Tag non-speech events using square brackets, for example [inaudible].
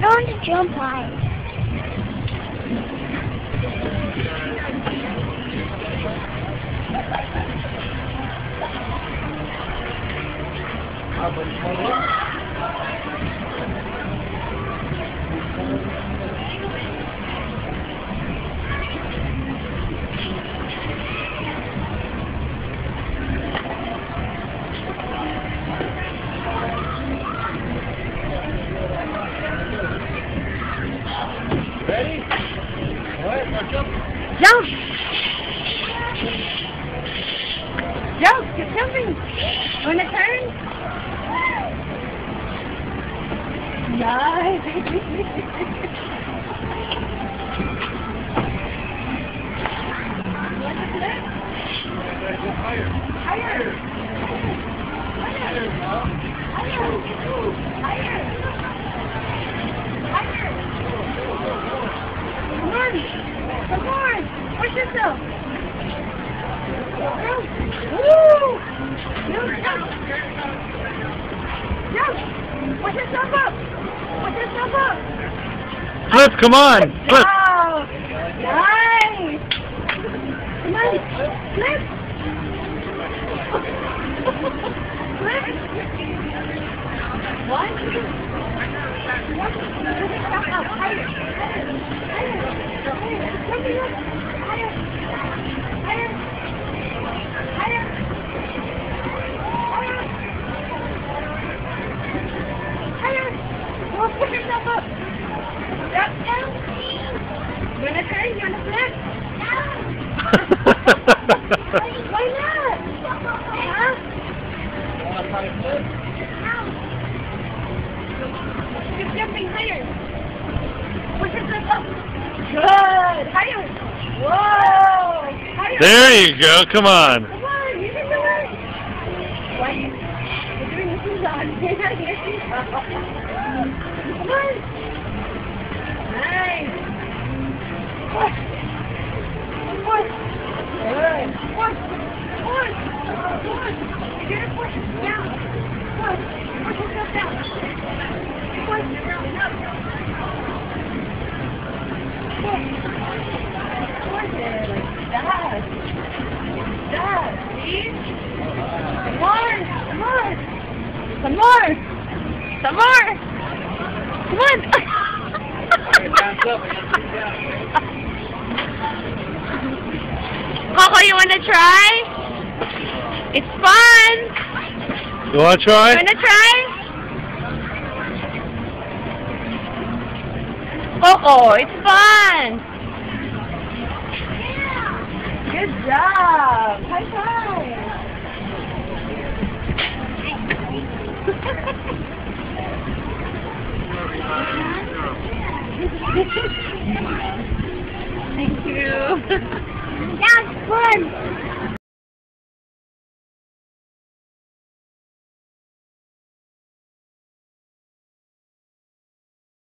Don't jump high. Ready? All right, march up. Jump! Jump! Keep jumping! Wanna turn? Higher. Higher! Higher! Higher! Higher! Come on! Come on! Push yourself! Jump! Woo! Jump! Jump! Push yourself up! Push yourself up! Flip, come on! Flip! Wow! Oh, nice! Come on! Flip! Flip! One, two, one, push yourself up, higher, higher, higher, higher, jumping up, higher, higher, higher, Why not? Huh? Good. Higher. Whoa. Higher. There you go, come on. Come on, you can do it. Why? You're doing shoes on. Come on. Nice. Push. Push. Good. Push. Push. Push. You're gonna push down. Push. Push yourself down. Push. Up. Push. Push it like that. That. See? Some more. Some more. Come on. [laughs] Coco, you wanna try? It's fun. You wanna try? Wanna try? Coco, it's fun. Good job. High five. [laughs] Thank you. [laughs] That's fun.